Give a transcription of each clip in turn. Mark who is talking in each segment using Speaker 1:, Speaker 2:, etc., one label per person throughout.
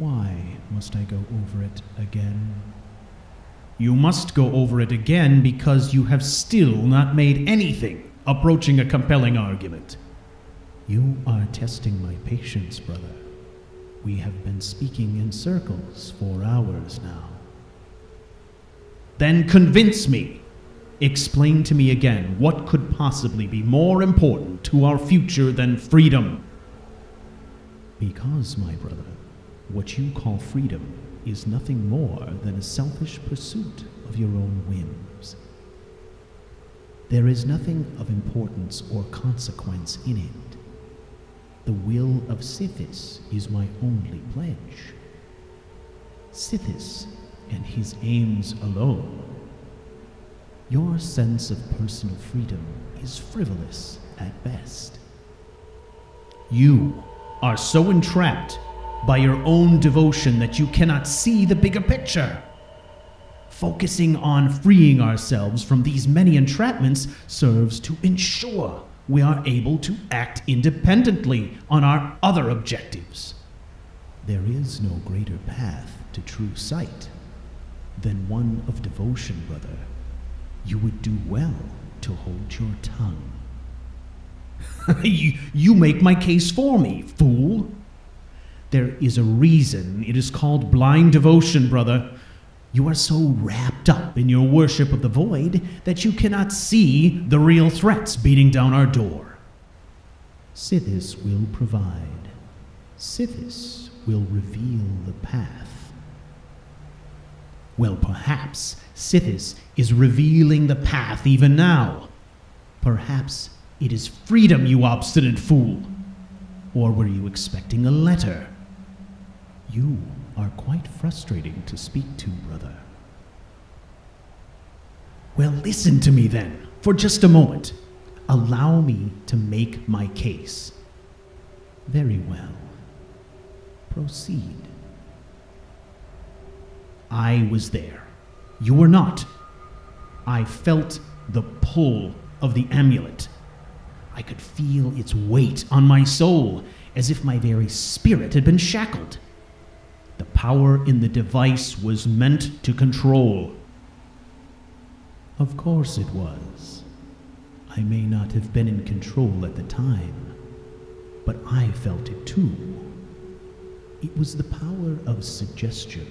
Speaker 1: Why must I go over it again? You must go over it again because you have still not made anything approaching a compelling argument. You are testing my patience, brother. We have been speaking in circles for hours now. Then convince me. Explain to me again what could possibly be more important to our future than freedom. Because, my brother, what you call freedom is nothing more than a selfish pursuit of your own whims. There is nothing of importance or consequence in it. The will of Sithis is my only pledge. Sithis and his aims alone. Your sense of personal freedom is frivolous at best. You are so entrapped by your own devotion that you cannot see the bigger picture. Focusing on freeing ourselves from these many entrapments serves to ensure we are able to act independently on our other objectives. There is no greater path to true sight than one of devotion, brother. You would do well to hold your tongue. you, you make my case for me, fool. There is a reason it is called blind devotion, brother. You are so wrapped up in your worship of the void that you cannot see the real threats beating down our door. Sithis will provide. Sithis will reveal the path. Well, perhaps Sithis is revealing the path even now. Perhaps it is freedom, you obstinate fool. Or were you expecting a letter? You are quite frustrating to speak to, brother. Well, listen to me then, for just a moment. Allow me to make my case. Very well. Proceed. I was there. You were not. I felt the pull of the amulet. I could feel its weight on my soul, as if my very spirit had been shackled. The power in the device was meant to control. Of course it was. I may not have been in control at the time, but I felt it too. It was the power of suggestion.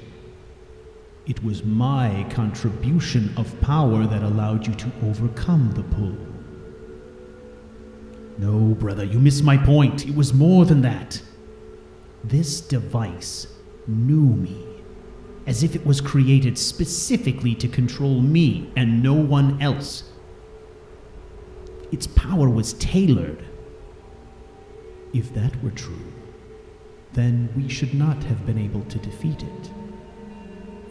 Speaker 1: It was my contribution of power that allowed you to overcome the pull. No, brother, you miss my point. It was more than that. This device knew me, as if it was created specifically to control me and no one else. Its power was tailored. If that were true, then we should not have been able to defeat it.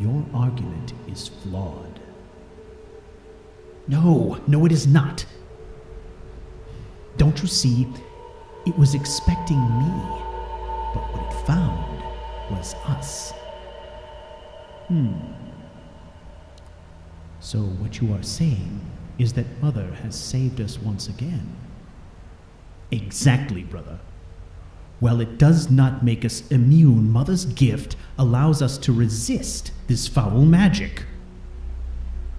Speaker 1: Your argument is flawed. No, no, it is not. Don't you see? It was expecting me, but what it found was us. Hmm. So, what you are saying is that Mother has saved us once again. Exactly, brother. While it does not make us immune, Mother's gift allows us to resist this foul magic.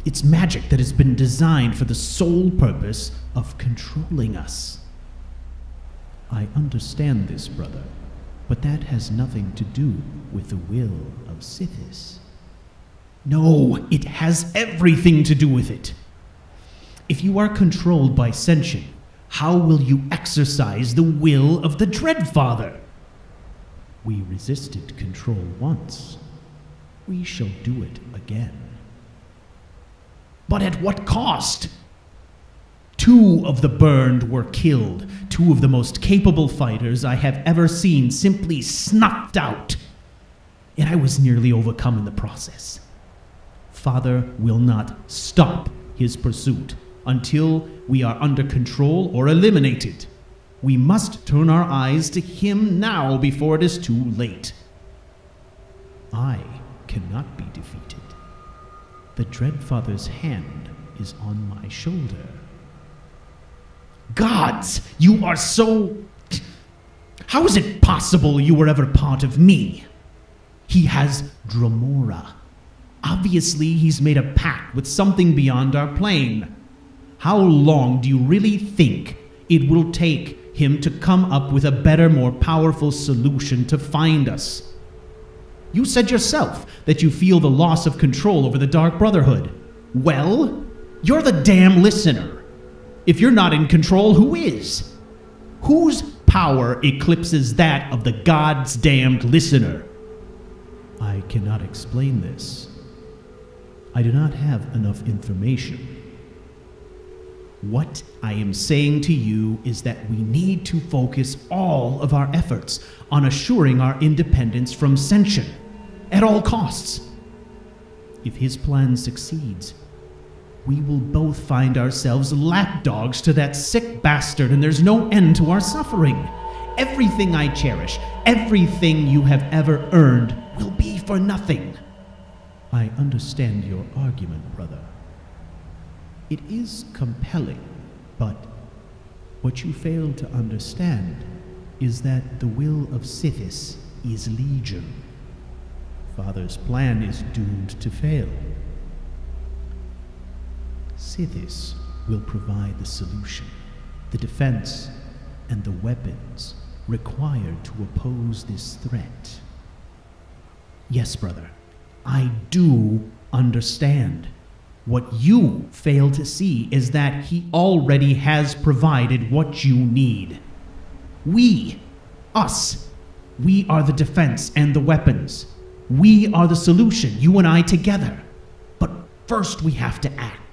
Speaker 1: It's magic that has been designed for the sole purpose of controlling us. I understand this, brother, but that has nothing to do with the will of Sithis. No, it has everything to do with it. If you are controlled by Senshin, how will you exercise the will of the Dreadfather? We resisted control once. We shall do it again. But at what cost? Two of the burned were killed. Two of the most capable fighters I have ever seen simply snuffed out. And I was nearly overcome in the process. Father will not stop his pursuit until we are under control or eliminated. We must turn our eyes to him now before it is too late. I cannot be defeated. The Dreadfather's hand is on my shoulder. Gods, you are so. How is it possible you were ever part of me? He has Dremora. Obviously, he's made a pact with something beyond our plane. How long do you really think it will take him to come up with a better, more powerful solution to find us? You said yourself that you feel the loss of control over the Dark Brotherhood. Well, you're the damn listener. If you're not in control, who is? Whose power eclipses that of the God's damned listener? I cannot explain this. I do not have enough information. What I am saying to you is that we need to focus all of our efforts on assuring our independence from Senshin at all costs. If his plan succeeds, we will both find ourselves lapdogs to that sick bastard, and there's no end to our suffering. Everything I cherish, everything you have ever earned, will be for nothing. I understand your argument, brother. It is compelling, but what you fail to understand is that the will of Sithis is legion. Father's plan is doomed to fail. Sithis will provide the solution, the defense, and the weapons required to oppose this threat. Yes, brother, I do understand. What you fail to see is that he already has provided what you need. We, us, we are the defense and the weapons. We are the solution, you and I together. But first we have to act.